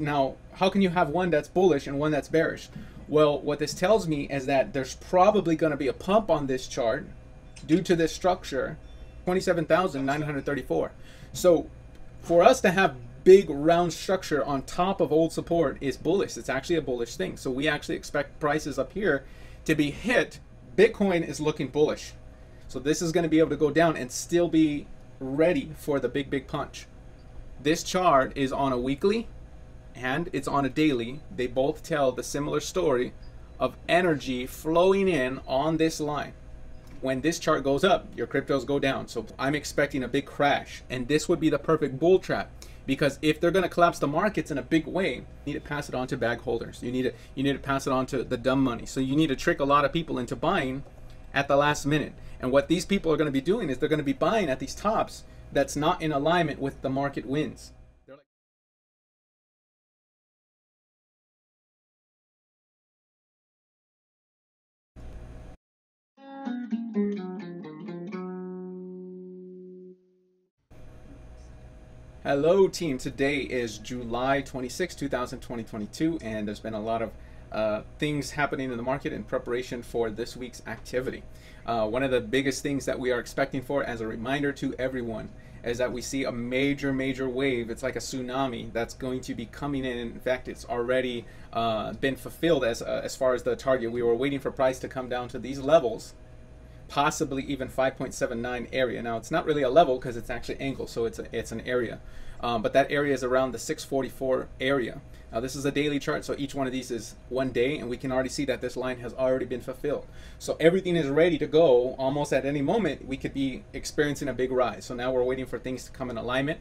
now, how can you have one that's bullish and one that's bearish? Well, what this tells me is that there's probably going to be a pump on this chart due to this structure, 27,934. So for us to have big round structure on top of old support is bullish. It's actually a bullish thing. So we actually expect prices up here to be hit. Bitcoin is looking bullish. So this is going to be able to go down and still be ready for the big, big punch. This chart is on a weekly and it's on a daily, they both tell the similar story of energy flowing in on this line. When this chart goes up, your cryptos go down. So I'm expecting a big crash. And this would be the perfect bull trap. Because if they're going to collapse the markets in a big way, you need to pass it on to bag holders. You need to you need to pass it on to the dumb money. So you need to trick a lot of people into buying at the last minute. And what these people are going to be doing is they're going to be buying at these tops that's not in alignment with the market wins. Hello team, today is July 26, 2022 and there's been a lot of uh, things happening in the market in preparation for this week's activity. Uh, one of the biggest things that we are expecting for as a reminder to everyone is that we see a major, major wave. It's like a tsunami that's going to be coming in. In fact, it's already uh, been fulfilled as, uh, as far as the target. We were waiting for price to come down to these levels possibly even 5.79 area. Now it's not really a level because it's actually angle, so it's a, it's an area. Um, but that area is around the 644 area. Now this is a daily chart, so each one of these is one day, and we can already see that this line has already been fulfilled. So everything is ready to go. Almost at any moment, we could be experiencing a big rise. So now we're waiting for things to come in alignment.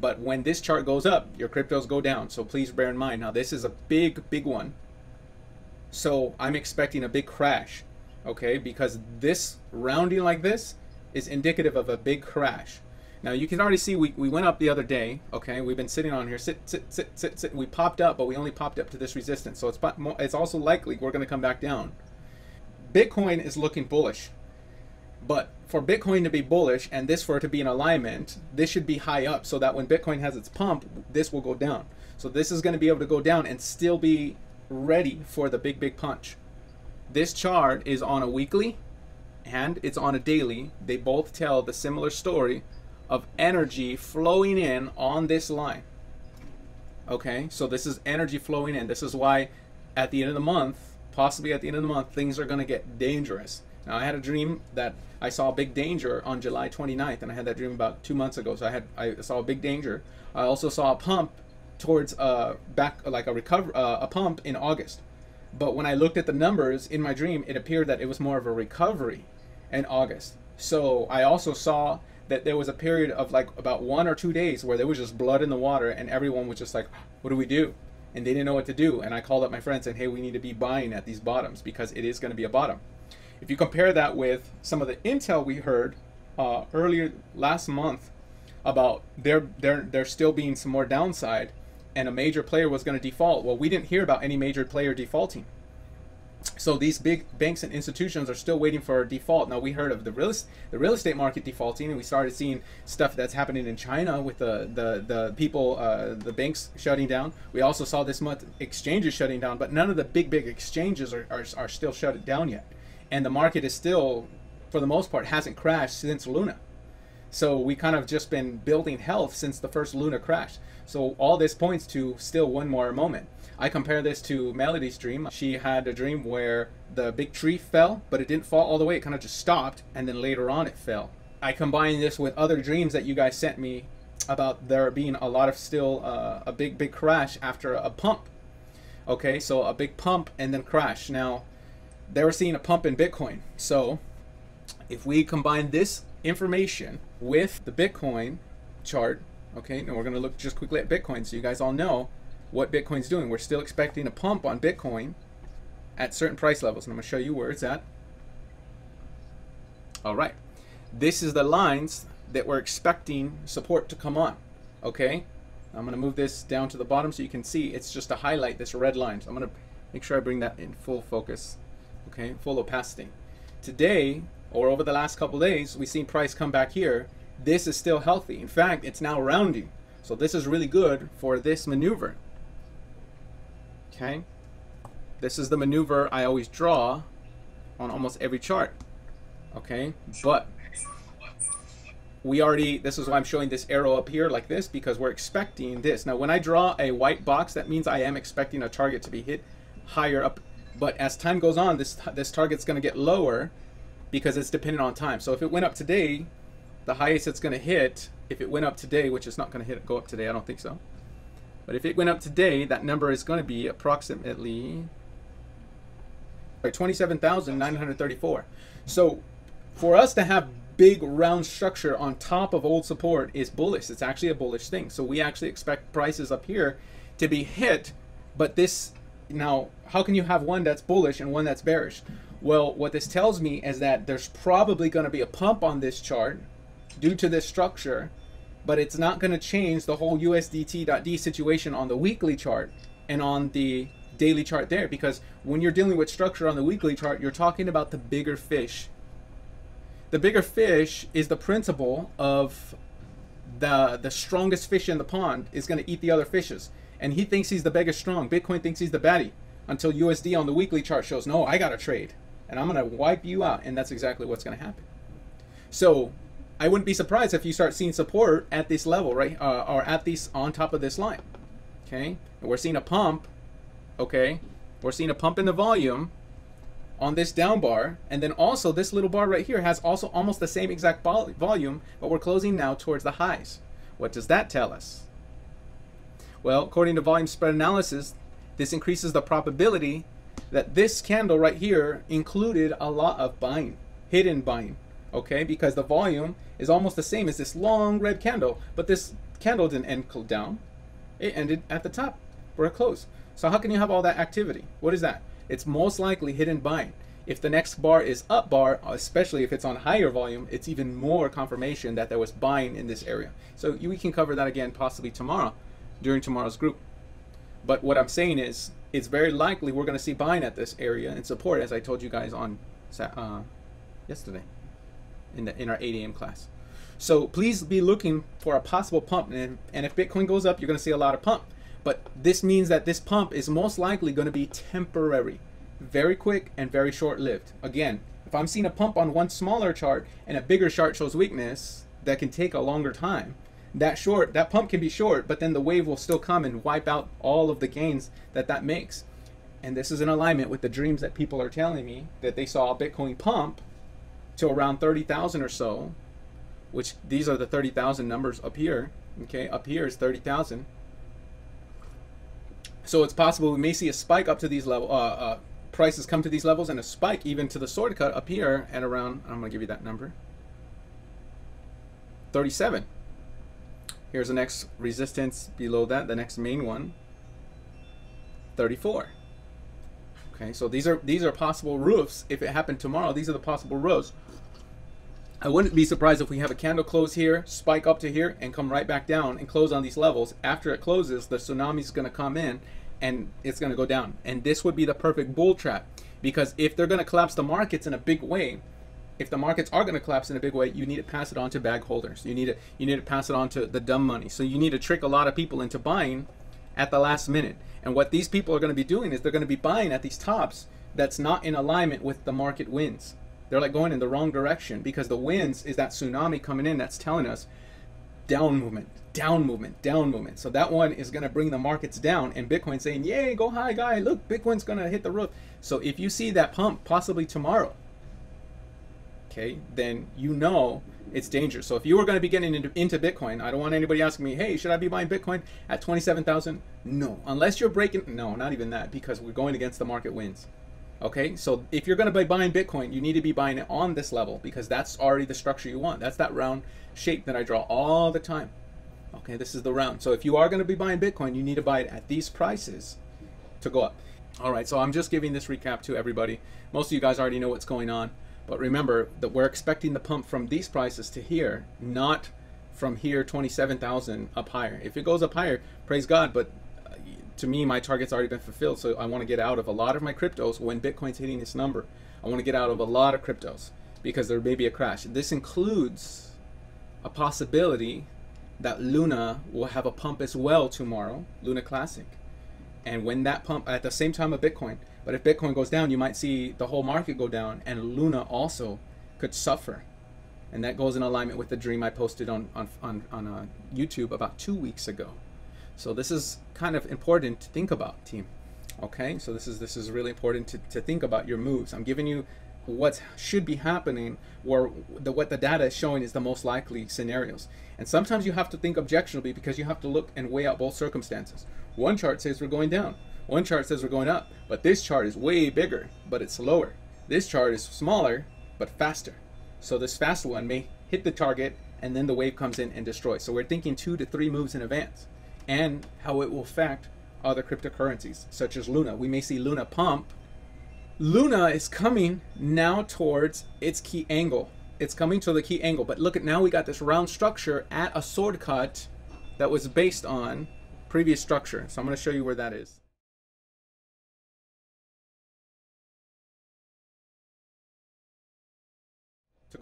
But when this chart goes up, your cryptos go down. So please bear in mind. Now this is a big, big one. So I'm expecting a big crash okay? Because this rounding like this is indicative of a big crash. Now you can already see we, we went up the other day, okay? We've been sitting on here, sit, sit, sit, sit, sit. We popped up, but we only popped up to this resistance. So it's, it's also likely we're gonna come back down. Bitcoin is looking bullish. But for Bitcoin to be bullish and this for it to be in alignment, this should be high up so that when Bitcoin has its pump, this will go down. So this is going to be able to go down and still be ready for the big, big punch. This chart is on a weekly and it's on a daily. They both tell the similar story of energy flowing in on this line. Okay, so this is energy flowing in. This is why at the end of the month, possibly at the end of the month, things are going to get dangerous. Now, I had a dream that I saw a big danger on July 29th, and I had that dream about two months ago. So I had I saw a big danger. I also saw a pump towards uh back like a recover uh, a pump in August. But when I looked at the numbers in my dream, it appeared that it was more of a recovery in August. So I also saw that there was a period of like about one or two days where there was just blood in the water and everyone was just like, what do we do? And they didn't know what to do. And I called up my friends and hey, we need to be buying at these bottoms because it is going to be a bottom. If you compare that with some of the intel we heard uh, earlier last month about there there there still being some more downside, and a major player was going to default. Well, we didn't hear about any major player defaulting. So these big banks and institutions are still waiting for a default. Now we heard of the real the real estate market defaulting, and we started seeing stuff that's happening in China with the the the people uh, the banks shutting down. We also saw this month exchanges shutting down, but none of the big big exchanges are, are, are still shut down yet, and the market is still, for the most part, hasn't crashed since Luna. So we kind of just been building health since the first Luna crash. So all this points to still one more moment. I compare this to Melody's dream. She had a dream where the big tree fell, but it didn't fall all the way. It kind of just stopped, and then later on it fell. I combine this with other dreams that you guys sent me about there being a lot of still uh, a big, big crash after a pump. Okay, so a big pump and then crash. Now, they were seeing a pump in Bitcoin. So if we combine this information with the Bitcoin chart, okay, and we're going to look just quickly at Bitcoin so you guys all know what Bitcoin's doing. We're still expecting a pump on Bitcoin at certain price levels, and I'm going to show you where it's at. All right, this is the lines that we're expecting support to come on, okay? I'm going to move this down to the bottom so you can see it's just to highlight this red line. So I'm going to make sure I bring that in full focus, okay, full opacity. Today, or over the last couple days, we've seen price come back here. This is still healthy. In fact, it's now rounding. So this is really good for this maneuver. Okay. This is the maneuver I always draw on almost every chart. Okay. But we already, this is why I'm showing this arrow up here like this because we're expecting this. Now, when I draw a white box, that means I am expecting a target to be hit higher up. But as time goes on, this, this target's going to get lower because it's dependent on time. So if it went up today, the highest it's going to hit, if it went up today, which is not going to hit go up today, I don't think so. But if it went up today, that number is going to be approximately 27,934. So for us to have big round structure on top of old support is bullish. It's actually a bullish thing. So we actually expect prices up here to be hit, but this now, how can you have one that's bullish and one that's bearish? Well, what this tells me is that there's probably going to be a pump on this chart due to this structure, but it's not going to change the whole USDT.D situation on the weekly chart and on the daily chart there because when you're dealing with structure on the weekly chart, you're talking about the bigger fish. The bigger fish is the principle of the the strongest fish in the pond is going to eat the other fishes. And he thinks he's the biggest strong. Bitcoin thinks he's the baddie until USD on the weekly chart shows, no, I got to trade and I'm going to wipe you out. And that's exactly what's going to happen. So I wouldn't be surprised if you start seeing support at this level, right? Uh, or at these on top of this line. Okay. And we're seeing a pump. Okay. We're seeing a pump in the volume on this down bar. And then also this little bar right here has also almost the same exact volume, but we're closing now towards the highs. What does that tell us? Well, according to volume spread analysis, this increases the probability that this candle right here included a lot of buying, hidden buying, okay? Because the volume is almost the same as this long red candle, but this candle didn't end down. It ended at the top for a close. So how can you have all that activity? What is that? It's most likely hidden buying. If the next bar is up bar, especially if it's on higher volume, it's even more confirmation that there was buying in this area. So we can cover that again possibly tomorrow during tomorrow's group. But what I'm saying is it's very likely we're going to see buying at this area and support, as I told you guys on uh, yesterday in the in our 8 a.m. class. So please be looking for a possible pump, and, and if Bitcoin goes up, you're going to see a lot of pump. But this means that this pump is most likely going to be temporary, very quick and very short-lived. Again, if I'm seeing a pump on one smaller chart and a bigger chart shows weakness, that can take a longer time that short, that pump can be short, but then the wave will still come and wipe out all of the gains that that makes. And this is in alignment with the dreams that people are telling me that they saw Bitcoin pump to around 30,000 or so, which these are the 30,000 numbers up here. Okay, up here is 30,000. So it's possible we may see a spike up to these level. Uh, uh, prices come to these levels and a spike even to the sword cut up here at around. I'm gonna give you that number. 37. Here's the next resistance below that, the next main one, 34. Okay, so these are these are possible roofs. If it happened tomorrow, these are the possible roofs. I wouldn't be surprised if we have a candle close here, spike up to here, and come right back down and close on these levels. After it closes, the tsunami is going to come in and it's going to go down. And this would be the perfect bull trap because if they're going to collapse the markets in a big way, if the markets are going to collapse in a big way, you need to pass it on to bag holders. You need to you need to pass it on to the dumb money. So you need to trick a lot of people into buying at the last minute. And what these people are going to be doing is they're going to be buying at these tops that's not in alignment with the market winds. They're like going in the wrong direction because the winds is that tsunami coming in that's telling us down movement, down movement, down movement. So that one is going to bring the markets down and Bitcoin saying, "Yay, go high, guy. Look, Bitcoin's going to hit the roof." So if you see that pump possibly tomorrow, okay, then you know it's dangerous. So if you were going to be getting into, into Bitcoin, I don't want anybody asking me, hey, should I be buying Bitcoin at 27,000? No, unless you're breaking, no, not even that, because we're going against the market winds. Okay, so if you're going to be buying Bitcoin, you need to be buying it on this level because that's already the structure you want. That's that round shape that I draw all the time. Okay, this is the round. So if you are going to be buying Bitcoin, you need to buy it at these prices to go up. All right, so I'm just giving this recap to everybody. Most of you guys already know what's going on. But remember that we're expecting the pump from these prices to here, not from here 27,000 up higher. If it goes up higher, praise God, but uh, to me my target's already been fulfilled, so I want to get out of a lot of my cryptos when Bitcoin's hitting this number. I want to get out of a lot of cryptos because there may be a crash. This includes a possibility that Luna will have a pump as well tomorrow, Luna Classic. And when that pump at the same time of Bitcoin, but if Bitcoin goes down, you might see the whole market go down, and Luna also could suffer. And that goes in alignment with the dream I posted on on on, on uh, YouTube about two weeks ago. So this is kind of important to think about, team. Okay, so this is this is really important to, to think about your moves. I'm giving you what should be happening or the, what the data is showing is the most likely scenarios. And sometimes you have to think objectionably because you have to look and weigh out both circumstances. One chart says we're going down. One chart says we're going up. But this chart is way bigger, but it's slower. This chart is smaller, but faster. So this fast one may hit the target and then the wave comes in and destroys. So we're thinking two to three moves in advance and how it will affect other cryptocurrencies, such as Luna. We may see Luna pump. Luna is coming now towards its key angle. It's coming to the key angle, but look at now we got this round structure at a sword cut that was based on previous structure. So I'm going to show you where that is.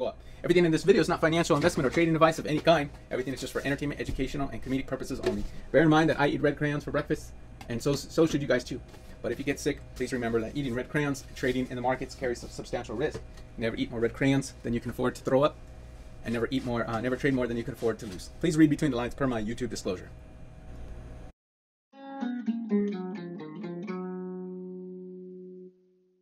Go up. Everything in this video is not financial investment or trading advice of any kind. Everything is just for entertainment, educational, and comedic purposes only. Bear in mind that I eat red crayons for breakfast, and so so should you guys too. But if you get sick, please remember that eating red crayons and trading in the markets carries substantial risk. Never eat more red crayons than you can afford to throw up, and never eat more, uh, never trade more than you can afford to lose. Please read between the lines per my YouTube disclosure.